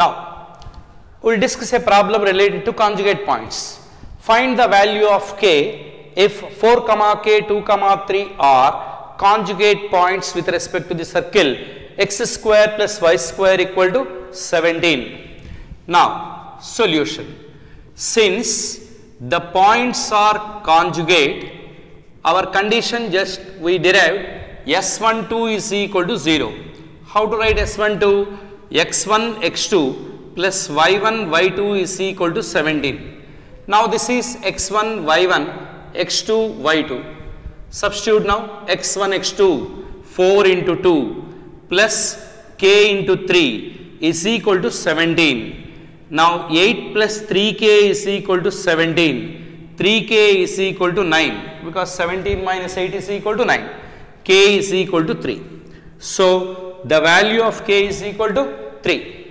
Now, we will discuss a problem related to conjugate points. Find the value of k if 4 comma k 2 comma 3 are conjugate points with respect to the circle x square plus y square equal to 17. Now, solution. Since the points are conjugate, our condition just we derived S12 is equal to 0. How to write S12? X1 x2 plus y1 y2 is equal to 17. Now this is x1 y1 x2 y2. Substitute now x1 x2 4 into 2 plus k into 3 is equal to 17. Now 8 plus 3k is equal to 17. 3k is equal to 9 because 17 minus 8 is equal to 9. k is equal to 3. So the value of k is equal to 3.